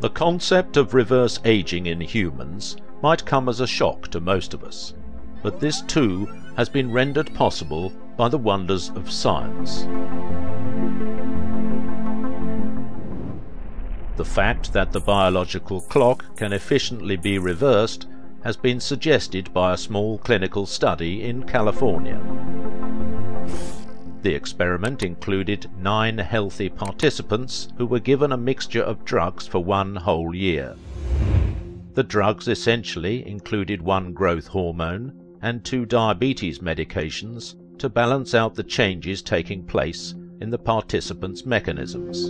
The concept of reverse aging in humans might come as a shock to most of us, but this too has been rendered possible by the wonders of science. The fact that the biological clock can efficiently be reversed has been suggested by a small clinical study in California. The experiment included nine healthy participants who were given a mixture of drugs for one whole year. The drugs essentially included one growth hormone and two diabetes medications to balance out the changes taking place in the participants' mechanisms.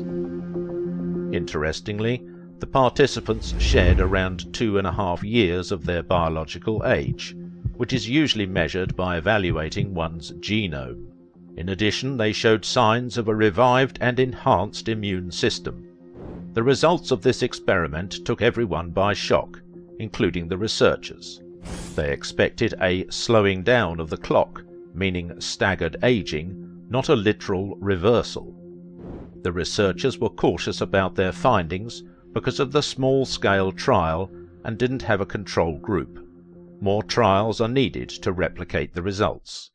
Interestingly, the participants shared around two and a half years of their biological age, which is usually measured by evaluating one's genome. In addition, they showed signs of a revived and enhanced immune system. The results of this experiment took everyone by shock, including the researchers. They expected a slowing down of the clock, meaning staggered aging, not a literal reversal. The researchers were cautious about their findings because of the small-scale trial and didn't have a control group. More trials are needed to replicate the results.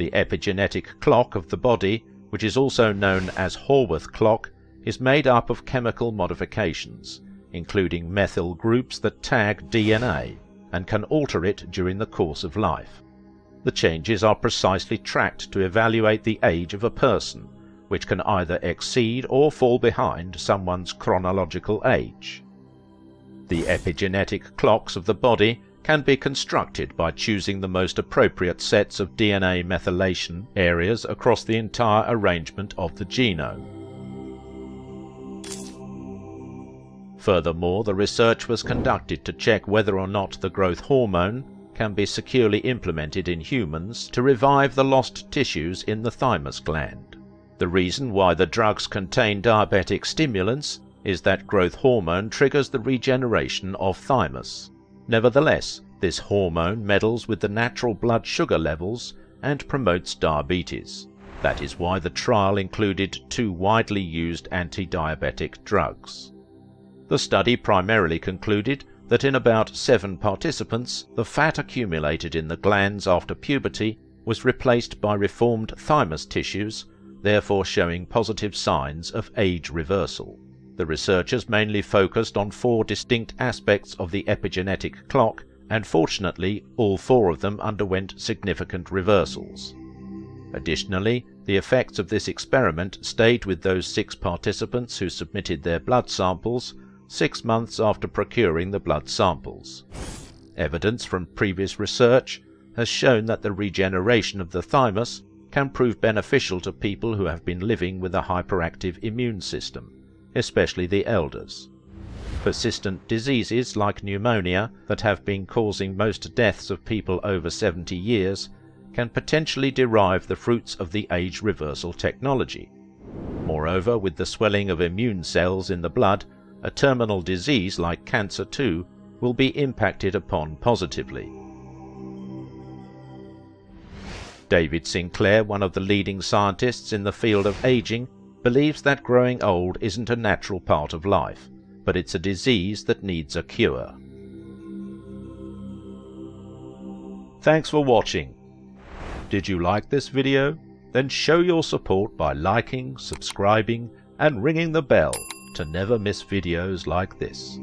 The epigenetic clock of the body, which is also known as Horvath clock, is made up of chemical modifications, including methyl groups that tag DNA and can alter it during the course of life. The changes are precisely tracked to evaluate the age of a person, which can either exceed or fall behind someone's chronological age. The epigenetic clocks of the body can be constructed by choosing the most appropriate sets of DNA methylation areas across the entire arrangement of the genome. Furthermore, the research was conducted to check whether or not the growth hormone can be securely implemented in humans to revive the lost tissues in the thymus gland. The reason why the drugs contain diabetic stimulants is that growth hormone triggers the regeneration of thymus. Nevertheless, this hormone meddles with the natural blood sugar levels and promotes diabetes. That is why the trial included two widely used anti-diabetic drugs. The study primarily concluded that in about seven participants, the fat accumulated in the glands after puberty was replaced by reformed thymus tissues, therefore showing positive signs of age reversal. The researchers mainly focused on four distinct aspects of the epigenetic clock, and fortunately all four of them underwent significant reversals. Additionally, the effects of this experiment stayed with those six participants who submitted their blood samples six months after procuring the blood samples. Evidence from previous research has shown that the regeneration of the thymus can prove beneficial to people who have been living with a hyperactive immune system, especially the elders. Persistent diseases like pneumonia that have been causing most deaths of people over 70 years can potentially derive the fruits of the age reversal technology. Moreover, with the swelling of immune cells in the blood, a terminal disease like cancer too will be impacted upon positively. David Sinclair, one of the leading scientists in the field of aging, believes that growing old isn't a natural part of life, but it's a disease that needs a cure. Thanks for watching. Did you like this video? Then show your support by liking, subscribing and ringing the bell to never miss videos like this.